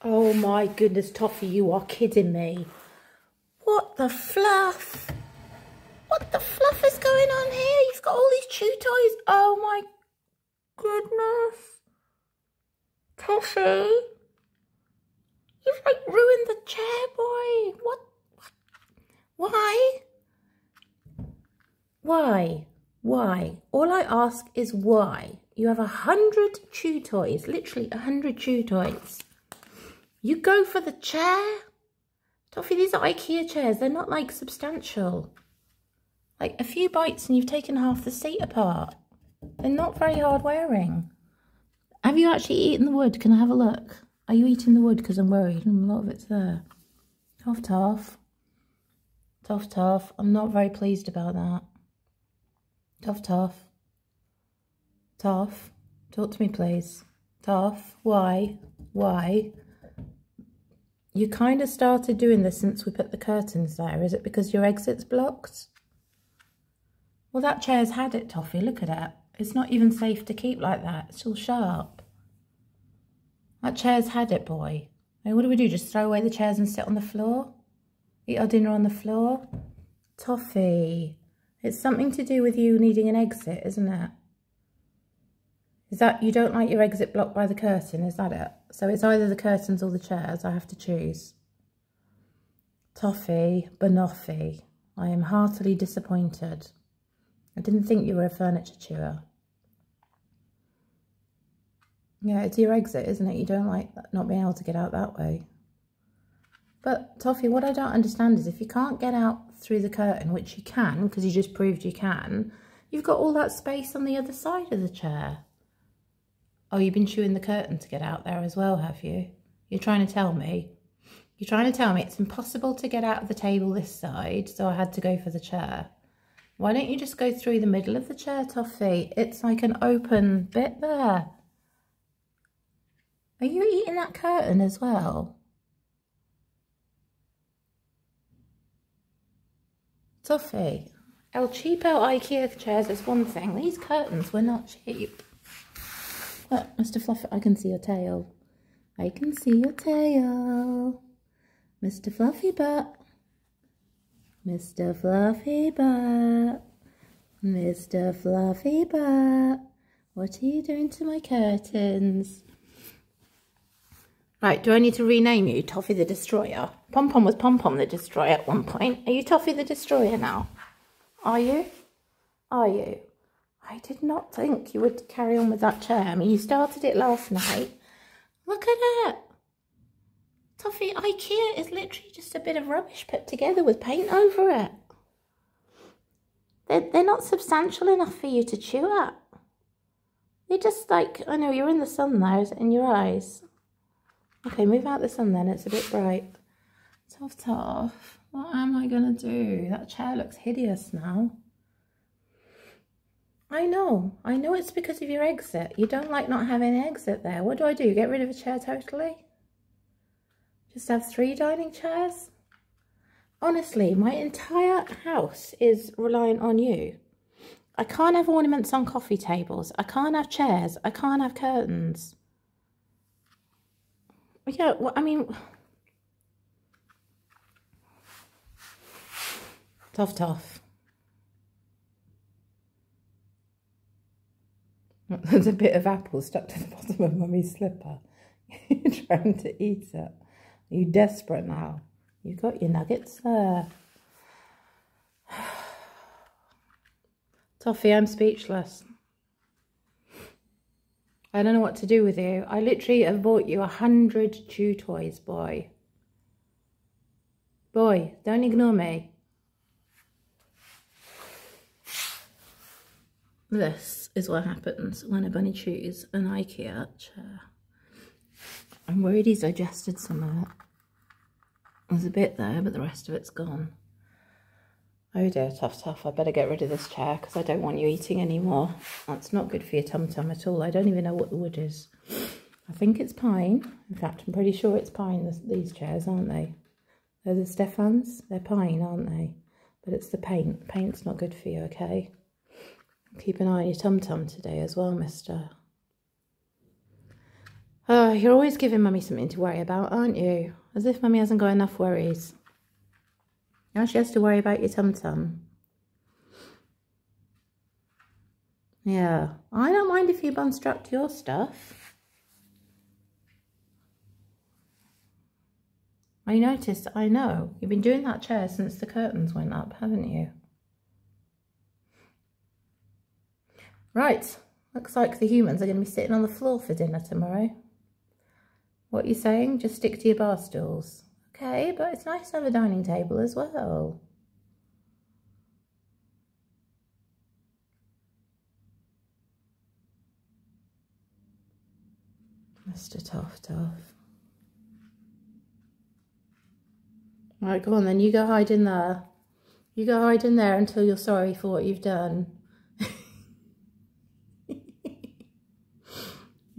Oh my goodness, Toffee, you are kidding me. What the fluff? What the fluff is going on here? You've got all these chew toys. Oh my goodness. Toffee. You've like ruined the chair, boy. What? Why? Why? Why? All I ask is why. You have a hundred chew toys, literally a hundred chew toys. You go for the chair? Toffee, these are Ikea chairs. They're not like substantial. Like a few bites and you've taken half the seat apart. They're not very hard wearing. Have you actually eaten the wood? Can I have a look? Are you eating the wood? Because I'm worried. A lot of it's there. Tough, tough. Tough, tough. I'm not very pleased about that. Tough, tough. Tough. Talk to me, please. Tough. Why? Why? You kind of started doing this since we put the curtains there. Is it because your exit's blocked? Well, that chair's had it, Toffee. Look at it. It's not even safe to keep like that. It's all sharp. That chair's had it, boy. I mean, what do we do? Just throw away the chairs and sit on the floor? Eat our dinner on the floor? Toffee. It's something to do with you needing an exit, isn't it? Is that you don't like your exit blocked by the curtain? Is that it? So it's either the curtains or the chairs. I have to choose. Toffee, Banoffee. I am heartily disappointed. I didn't think you were a furniture chewer. Yeah, it's your exit, isn't it? You don't like not being able to get out that way. But, Toffee, what I don't understand is if you can't get out through the curtain, which you can, because you just proved you can, you've got all that space on the other side of the chair. Oh, you've been chewing the curtain to get out there as well, have you? You're trying to tell me? You're trying to tell me it's impossible to get out of the table this side, so I had to go for the chair. Why don't you just go through the middle of the chair, Toffee? It's like an open bit there. Are you eating that curtain as well? Toffee. El cheapo Ikea chairs is one thing. These curtains were not cheap. Uh, Look, Mr. Fluffy, I can see your tail. I can see your tail. Mr. Fluffy Butt. Mr. Fluffy Butt. Mr. Fluffy Butt. What are you doing to my curtains? Right, do I need to rename you Toffee the Destroyer? Pom Pom was Pom Pom the Destroyer at one point. Are you Toffee the Destroyer now? Are you? Are you? I did not think you would carry on with that chair. I mean, you started it last night. Look at it. Toffee, Ikea is literally just a bit of rubbish put together with paint over it. They're, they're not substantial enough for you to chew at. They're just like, I know, you're in the sun there, in your eyes. Okay, move out the sun then, it's a bit bright. Tough, tough. What am I going to do? That chair looks hideous now. I know. I know it's because of your exit. You don't like not having an exit there. What do I do? Get rid of a chair totally? Just have three dining chairs? Honestly, my entire house is reliant on you. I can't have ornaments on coffee tables. I can't have chairs. I can't have curtains. Yeah, well, I mean... Tough, tough. There's a bit of apple stuck to the bottom of mummy's slipper. You're trying to eat it. You desperate now? You've got your nuggets there. Toffee, I'm speechless. I don't know what to do with you. I literally have bought you a hundred chew toys, boy. Boy, don't ignore me. This is what happens when a bunny chews an IKEA chair. I'm worried he's digested some of it. There's a bit there, but the rest of it's gone. Oh dear, tough, tough. I better get rid of this chair because I don't want you eating anymore. That's not good for your tum-tum at all. I don't even know what the wood is. I think it's pine. In fact, I'm pretty sure it's pine, these chairs, aren't they? They're the Stefans. They're pine, aren't they? But it's the paint. Paint's not good for you, okay? Keep an eye on your tum-tum today as well, mister. Oh, you're always giving Mummy something to worry about, aren't you? As if Mummy hasn't got enough worries. Now she has to worry about your tum-tum. Yeah, I don't mind if you've unstrapped your stuff. I noticed, I know, you've been doing that chair since the curtains went up, haven't you? Right, looks like the humans are going to be sitting on the floor for dinner tomorrow. What are you saying? Just stick to your bar stools. Okay, but it's nice to have a dining table as well. Mr. Toff Toff. Right, go on then. You go hide in there. You go hide in there until you're sorry for what you've done.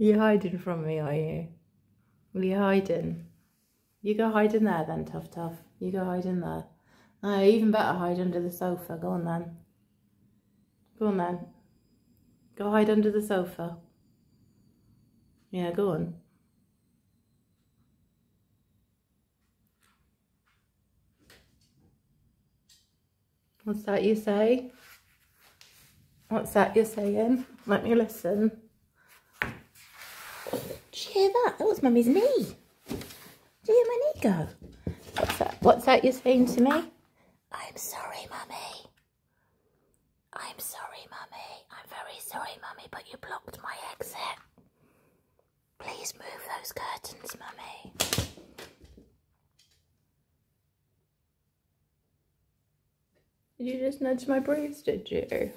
You hiding from me, are you? Will you hiding? You go hide in there then, Tough Tough. You go hide in there. Oh, even better hide under the sofa. Go on then. Go on then. Go hide under the sofa. Yeah, go on. What's that you say? What's that you're saying? Let me listen. Did you hear that? That was Mummy's knee. Did you hear my knee go? What's that? What's that you're saying to me? I'm sorry, Mummy. I'm sorry, Mummy. I'm very sorry, Mummy, but you blocked my exit. Please move those curtains, Mummy. Did you just nudge my breeze, did you?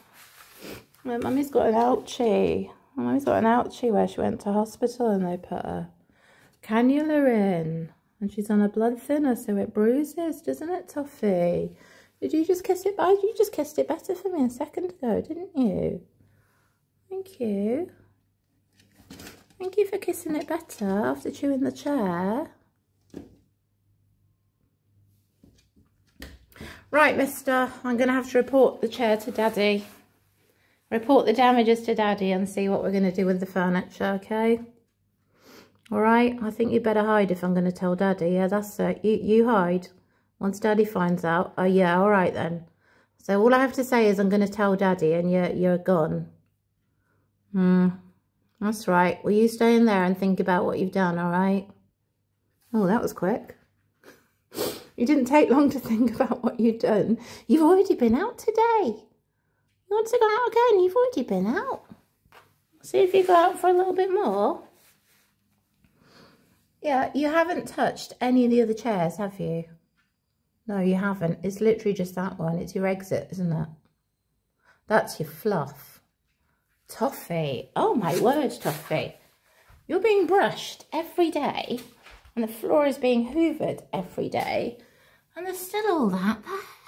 My mummy's got an ouchie. My mummy's got an ouchie where she went to hospital and they put a cannula in. And she's on a blood thinner, so it bruises, doesn't it, Toffee? Did you just kiss it? You just kissed it better for me a second ago, didn't you? Thank you. Thank you for kissing it better after chewing the chair. Right, mister, I'm going to have to report the chair to Daddy. Report the damages to Daddy and see what we're going to do with the furniture, okay? All right, I think you better hide if I'm going to tell Daddy. Yeah, that's it. You, you hide. Once Daddy finds out. Oh, yeah, all right then. So all I have to say is I'm going to tell Daddy and you're, you're gone. Hmm. That's right. Will you stay in there and think about what you've done, all right? Oh, that was quick. you didn't take long to think about what you've done. You've already been out today. Want to go out again? You've already been out. See if you go out for a little bit more. Yeah, you haven't touched any of the other chairs, have you? No, you haven't. It's literally just that one. It's your exit, isn't it? That's your fluff. Toffee. Oh my word, Toffee. You're being brushed every day and the floor is being hoovered every day and there's still all that there.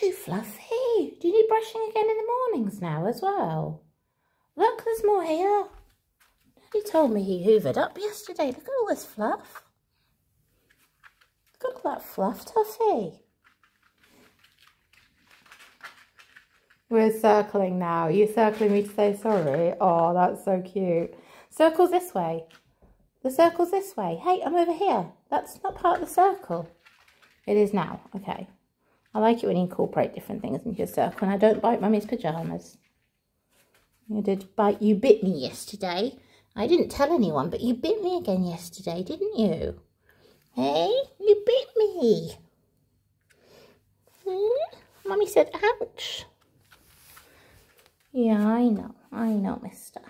Too fluffy. Do you need brushing again in the mornings now as well? Look, there's more here. Daddy told me he hoovered up yesterday. Look at all this fluff. Look at all that fluff, Tuffy. We're circling now. You're circling me to say sorry. Oh, that's so cute. Circles this way. The circle's this way. Hey, I'm over here. That's not part of the circle. It is now. Okay. I like it when you incorporate different things into yourself. And I don't bite mummy's pyjamas. You did bite. You bit me yesterday. I didn't tell anyone, but you bit me again yesterday, didn't you? Hey, you bit me. Hmm? Mummy said, ouch. Yeah, I know. I know, mister.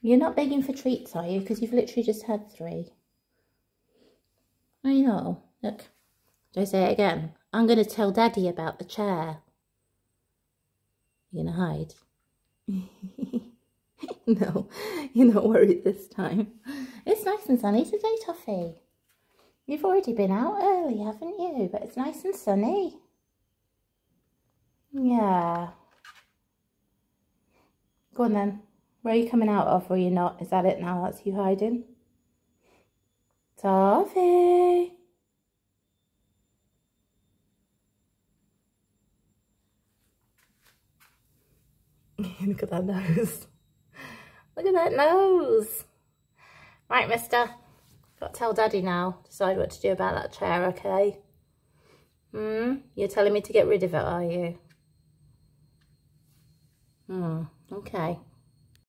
You're not begging for treats, are you? Because you've literally just had three. I know. Look, do I say it again? I'm going to tell Daddy about the chair. You going to hide? no, you're not worried this time. It's nice and sunny today, Toffee. You've already been out early, haven't you? But it's nice and sunny. Yeah. Go on then. Where are you coming out of or you're not? Is that it now? That's you hiding? Toffee. Look at that nose. Look at that nose. Right, mister. Got to tell daddy now. Decide what to do about that chair, okay? Hmm? You're telling me to get rid of it, are you? Hmm, okay.